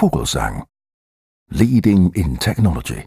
Vogelsang, leading in technology.